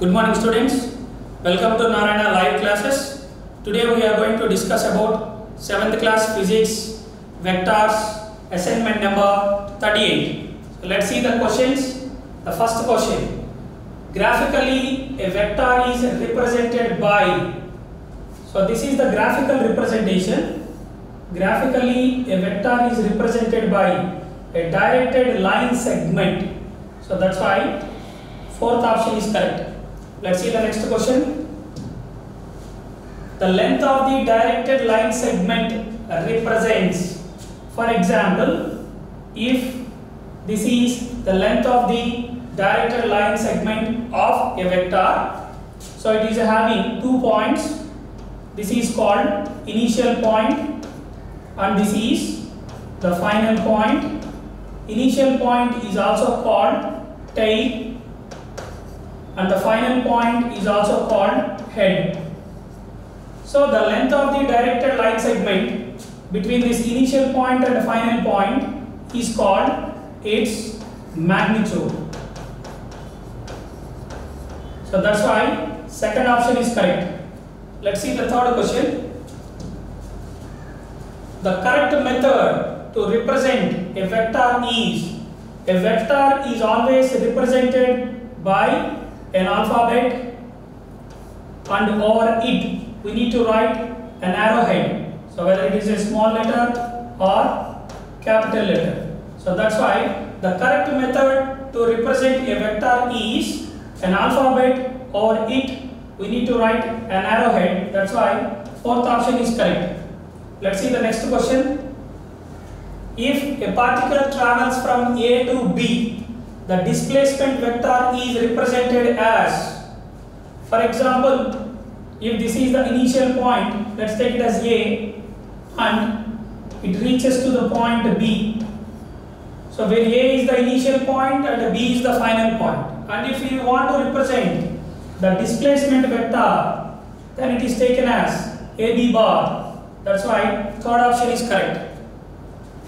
Good morning students. Welcome to Narayana live classes. Today we are going to discuss about 7th class physics vectors assignment number 38. So let's see the questions. The first question. Graphically a vector is represented by so this is the graphical representation. Graphically a vector is represented by a directed line segment. So that's why fourth option is correct. Let's see the next question. The length of the directed line segment represents, for example, if this is the length of the directed line segment of a vector, so it is having two points. This is called initial point and this is the final point. Initial point is also called tail and the final point is also called head. So the length of the directed line segment between this initial point and the final point is called its magnitude. So that's why second option is correct. Let's see the third question. The correct method to represent a vector is a vector is always represented by an alphabet and over it we need to write an arrowhead. So whether it is a small letter or capital letter. So that's why the correct method to represent a vector is an alphabet over it we need to write an arrowhead. That's why fourth option is correct. Let's see the next question. If a particle travels from A to B, the displacement vector is represented as, for example, if this is the initial point, let's take it as A and it reaches to the point B. So where A is the initial point and B is the final. And if you want to represent the displacement vector, then it is taken as AB bar. That's why third option is correct.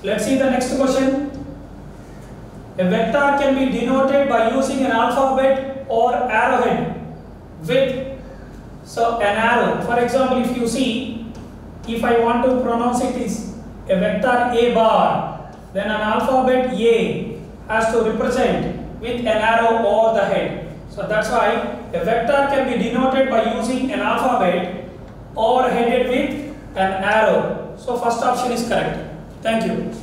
Let's see the next question. A vector can be denoted by using an alphabet or arrowhead with so an arrow. For example, if you see, if I want to pronounce it is a vector A bar, then an alphabet A has to represent with an arrow over the head. So that's why a vector can be denoted by using an alphabet or headed with an arrow. So first option is correct. Thank you.